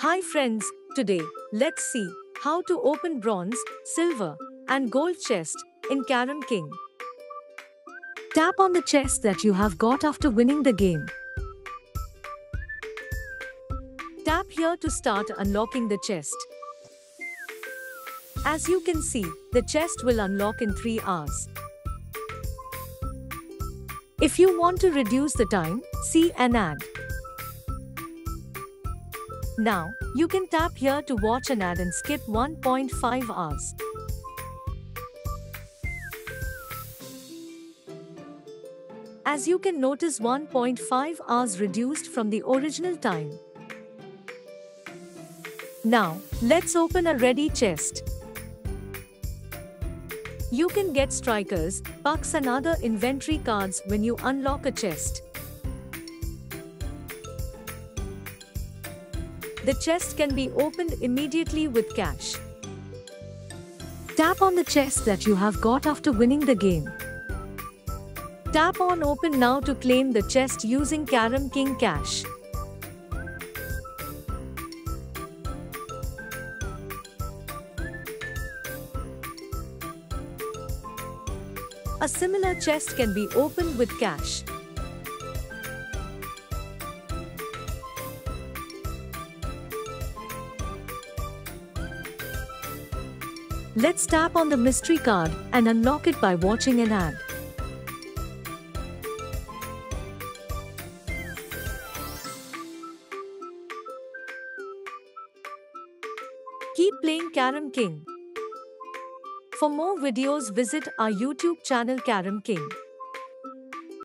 Hi friends, today, let's see how to open bronze, silver, and gold chest in Carrom King. Tap on the chest that you have got after winning the game. Tap here to start unlocking the chest. As you can see, the chest will unlock in 3 hours. If you want to reduce the time, see an ad. Now, you can tap here to watch an ad and skip 1.5 hours. As you can notice 1.5 hours reduced from the original time. Now, let's open a ready chest. You can get strikers, pucks and other inventory cards when you unlock a chest. The chest can be opened immediately with cash. Tap on the chest that you have got after winning the game. Tap on open now to claim the chest using Carrom King Cash. A similar chest can be opened with cash. Let's tap on the mystery card and unlock it by watching an ad. Keep playing Carrom King. For more videos visit our YouTube channel Carrom King.